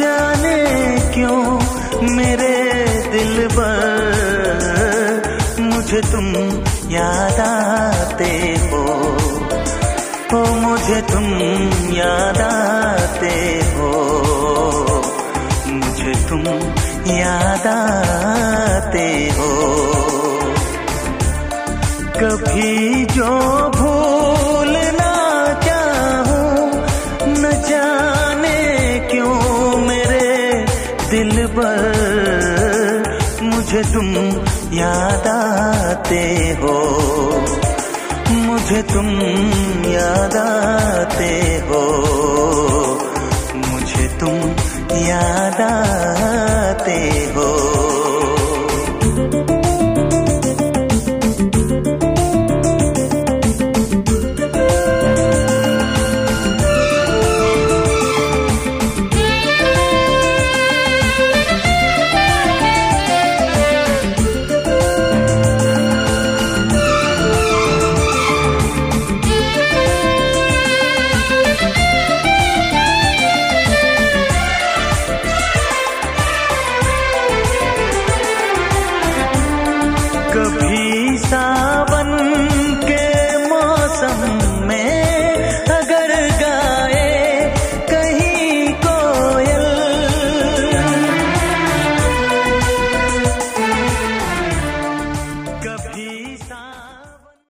जाने क्यों मेरे दिल पर मुझे तुम याद आते हो? ओ, मुझे तुम याद आते हो। मुझे तुम याद आते हो। कभी जो भू दिल पर मुझे तुम याद आते हो। मुझे तुम याद आते हो। मुझे तुम याद आते